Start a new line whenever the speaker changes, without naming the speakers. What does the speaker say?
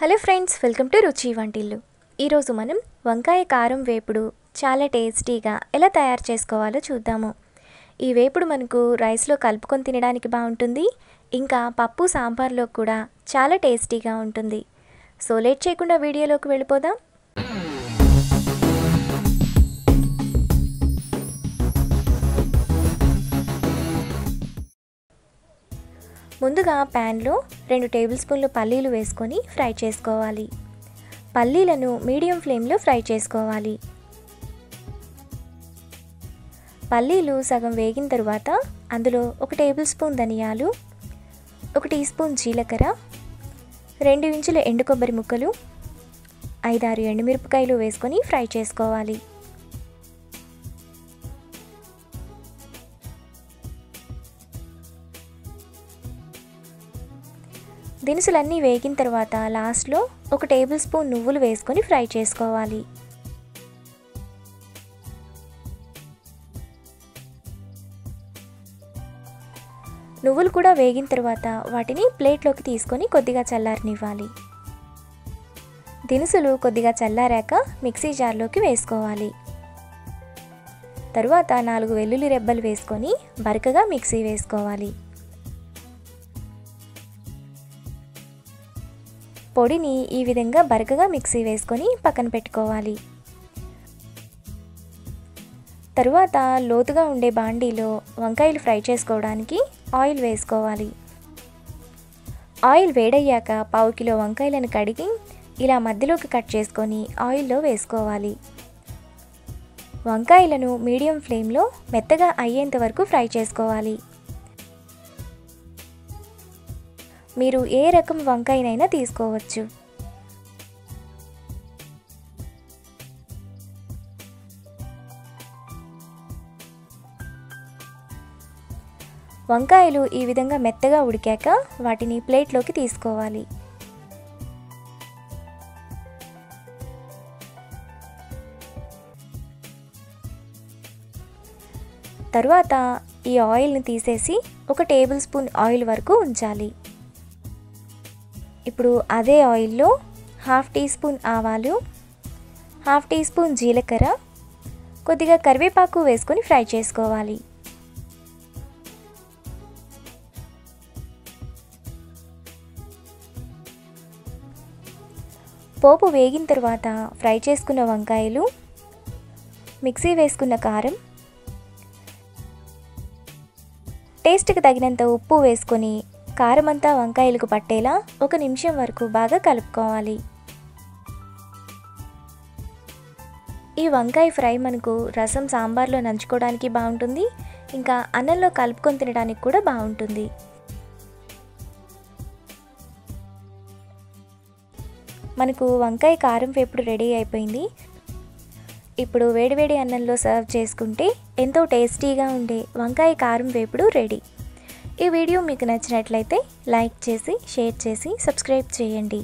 Hello friends welcome to రుచి వంటిల్లు. ఈరోజు మనం వంకాయ కారం వేపుడు చాలా టేస్టీగా ఎలా తయారు చేసుకోవాలో చూద్దాము. ఈ వేపుడు మనకు రైస్లో కలుపుకొని తినడానికి బాగుంటుంది ఇంకా పప్పు సాంబార్లో కూడా చాలా టేస్టీగా ఉంటుంది. సో లేట్ చేయకుండా వీడియోలోకి వెళ్ళిపోదాం. ముందుగా ప్యాన్లో రెండు టేబుల్ స్పూన్లు పల్లీలు వేసుకొని ఫ్రై చేసుకోవాలి. పల్లీలను మీడియం ఫ్లేమ్లో ఫ్రై చేసుకోవాలి. పల్లీలు సగం వేగిన తరువాత అందులో ఒక టేబుల్ స్పూన్ ధనియాలు ఒక టీ స్పూన్ జీలకర్ర రెండు ఇంచుల ఎండు కొబ్బరి ముక్కలు ఐదారు ఎండుమిరపకాయలు వేసుకొని ఫ్రై చేసుకోవాలి. దినుసులన్నీ వేగిన తర్వాత లాస్ట్లో ఒక టేబుల్ స్పూన్ నువ్వులు వేసుకొని ఫ్రై చేసుకోవాలి. నువ్వులు కూడా వేగిన తర్వాత వాటిని ప్లేట్లోకి తీసుకొని కొద్దిగా చల్లారనివ్వాలి. దినుసులు కొద్దిగా చల్లారాక మిక్సీ జార్లోకి వేసుకోవాలి. తరువాత నాలుగు వెల్లుల్లి రెబ్బలు వేసుకొని బరకగా మిక్సీ వేసుకోవాలి. పొడిని ఈ విధంగా బరకగా మిక్సీ వేసుకొని పక్కన పెట్టుకోవాలి. తరువాత లోతుగా ఉండే బాండీలో వంకాయలు ఫ్రై చేసుకోవడానికి ఆయిల్ వేసుకోవాలి. ఆయిల్ వేడయ్యాక పావు కిలో వంకాయలను కడిగి ఇలా మధ్యలోకి కట్ చేసుకొని ఆయిల్లో వేసుకోవాలి. వంకాయలను మీడియం ఫ్లేమ్లో మెత్తగా అయ్యేంత వరకు ఫ్రై చేసుకోవాలి. మీరు ఏ రకం వంకాయనైనా తీసుకోవచ్చు. వంకాయలు ఈ విధంగా మెత్తగా ఉడికాక వాటిని ప్లేట్లోకి తీసుకోవాలి. తరువాత ఈ ఆయిల్ని తీసేసి ఒక టేబుల్ స్పూన్ ఆయిల్ వరకు ఉంచాలి. ఇప్పుడు అదే ఆయిల్లో హాఫ్ టీ స్పూన్ ఆవాలు హాఫ్ టీ స్పూన్ జీలకర్ర కొద్దిగా కరివేపాకు వేసుకొని ఫ్రై చేసుకోవాలి. పోపు వేగిన తర్వాత ఫ్రై చేసుకున్న వంకాయలు మిక్సీ వేసుకున్న కారం టేస్ట్కి తగినంత ఉప్పు వేసుకొని కారమంతా వంకాయలకు పట్టేలా ఒక నిమిషం వరకు బాగా కలుపుకోవాలి. ఈ వంకాయ ఫ్రై మనకు రసం సాంబార్లో నంచుకోవడానికి బాగుంటుంది. ఇంకా అన్నంలో కలుపుకొని తినడానికి కూడా బాగుంటుంది. మనకు వంకాయ కారం వేపుడు రెడీ అయిపోయింది. ఇప్పుడు వేడివేడి అన్నంలో సర్వ్ చేసుకుంటే ఎంతో టేస్టీగా ఉండే వంకాయ కారం వేపుడు రెడీ. ఈ వీడియో మీకు నచ్చినట్లయితే లైక్ చేసి షేర్ చేసి సబ్స్క్రైబ్ చేయండి.